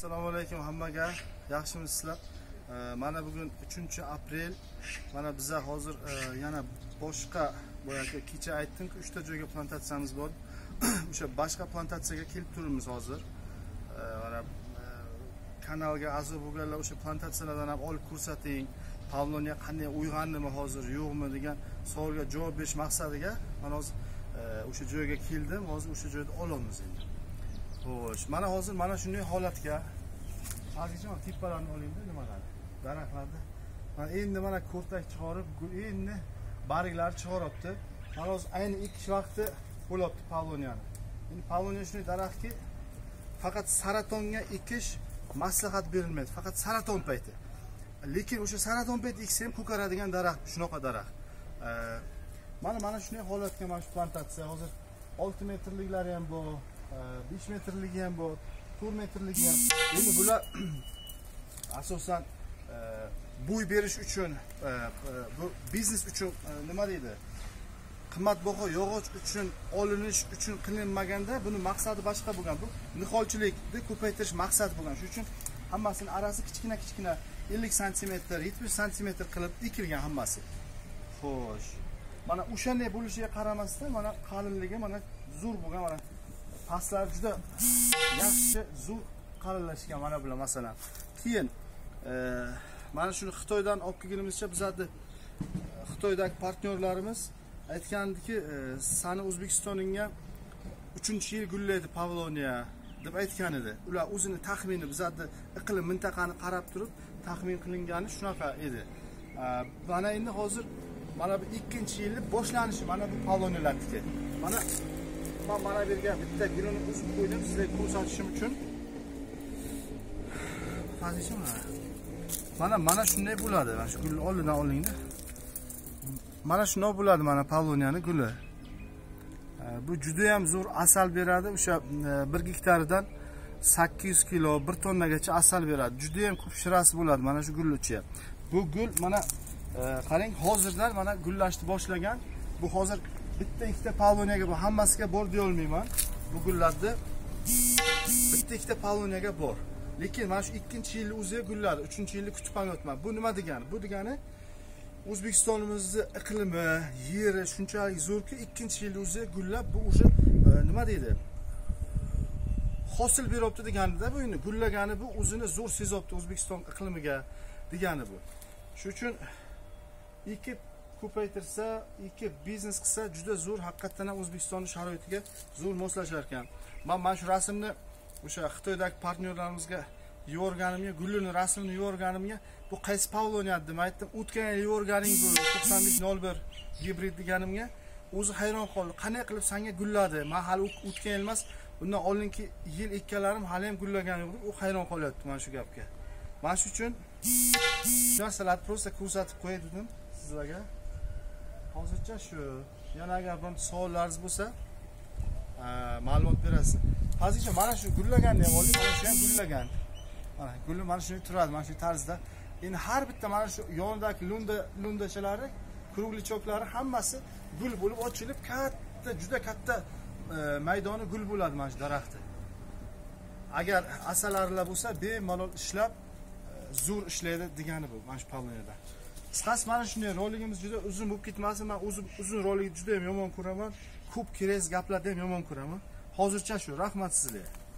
assalomu alaykum hammaga. Yaxshimisizlar mana bugun 3 aprel. Mana biza hozir e, yana boshqa boyagi kecha aytdimku 3 ta joyga plantatsiyamiz bor. O'sha boshqa plantatsiyaga kelib turibmiz hozir. Mana e, kanalga a'zo bo'lganlar o'sha plantatsiyalardan ham olib ko'rsating. Pavloniya qanday uyg'ondimi hozir yo'qmi degan savolga javob berish maqsadiga mana hozir e, o'sha joyga keldim. Hozir o'sha joyda olamiz endi. Xo'sh mana hozir mana shunday holatga. Azizjon tepalarni olaylikda nimalarni daraxtlarni. Mana endi mana ko'rtak chiqarib endi barglari chiqaryapti mana hozir ayni ekish vaqti bo'lyapti pavloniyani endi pavloniya shunday daraxtki faqat saratonga ekish maslahat berilmaydi faqat saraton payti. Lekin o'sha saraton payti eksa ham ko'karadigan daraxt shunaqa daraxt. Mana mana shunday holatga mana shu plantatsiya hozir olti metrliklari ham bor besh metrligi ham bor to'rt metrligi ham endi bular asosan bo'y berish uchun bu biznes uchun nima deydi qimmatbaho yog'och uchun olinish uchun qilinmaganda buni maqsadi boshqa bo'lgan bu niholchilikni ko'paytirish maqsadi bo'lgan shuning uchun hammasini arasi kichkina kichkina ellik santimetr yetmish santimetr qilib ekilgan hammasi xo'sh mana o'shanday bo'lishiga qaramasdan mana qalinligi mana zo'r bo'lgan mana pastlar juda yaxshi zo'r qalinlashgan mana bular masalan. Keyin e, mana shuni xitoydan olib kelganimizcha bizlarni e, xitoydagi partnyorlarimiz aytgandiki e, sani o'zbekistoningga uchinchi yil gullaydi pavloniya deb aytgan edi. Ular o'zini taxmini bizlarni iqlim mintaqani qarab turib taxmin qilingani shunaqa edi. Mana endi hozir mana bu ikkinchi yilni boshlanishi mana bu pavloniyalarniki mana man mana bergan bitta gulini uzib qo'ydim sizlarga ko'rsatishim uchun Fazlicha mana. mana mana shunday bo'ladi mana shu gulni oldidan olingda mana shundoq bo'ladi mana pavloniyani guli bu juda ham zo'r asal beradi o'sha e, gektardan gektaridan 800 kilo 1 tonnagacha asal beradi juda ham ko'p shirasi bo'ladi mana shu gulni ichi bu gul mana qarang e, hozirlar mana gullashni boshlagan bu hozir bitta ikkita pavloniyaga bor. Hammasiga bor deyolmayman bu gullarni bitta ikkita pavloniyaga bor. Lekin mana shu ikkinchi yilni o'ziga gulladi uchinchi yilni kutib ham yotman bu nima degani? Bu degani o'zbekistonimizni iqlimi yeri shunchalik zo'rki ikkinchi yilni o'ziga gullab bu уже e, nima deydi? Hosil beryapti deganida bu endi gullagani bu o'zini zo'r sezyapti o'zbekiston iqlimiga degani bu. Shuning uchun ekib ko'paytirsa ikki biznes qilsa juda zo'r haqiqatdan ham o'zbekistonni sharoitiga zo'r moslashar ekan. Man mana shu rasmni o'sha xitoydagi partnyorlarimizga yuborganimga gulini rasmini yuborganimga bu qaysi pavloniya deb aytdim. O'tgan yil yuborganing bu to'qson besh nol bir gibrid deganimga o'zi hayron qoldi. Qanday qilib sanga gulladi? Man hali o'tgan yil emas undan oldingi yil ekkanlarim hali ham gullagani yo'q deb u hayron qolyapti mana shu gapga. Mana shu uchun shu narsalarni просто ko'rsatib qo'yay dedim sizlarga. Hozircha shu yana agar biron savollaringiz bo'lsa e, ma'lumot berasiz. Hozircha mana shu gullaganni ham oling mana shu ham gullagan. Mana guli mana shunday turadi mana shu tarzda. Endi har bitta mana shu yonidagi lunda lundachalari kruglichoklari hammasi gul bo'lib ochilib katta juda katta e, maydoni gul bo'ladi mana shu daraxtni agar asalarilar bo'lsa bemalol ishlab e, zo'r ishlaydi degani bu mana shu polniyada qisqasi mana shunday roligimiz juda uzun bo'lib ketmasin man o'zim uzun rolikni juda ham yomon ko'raman. Ko'p kerak gaplarni ham yomon ko'raman. Hozircha shu rahmat sizlarga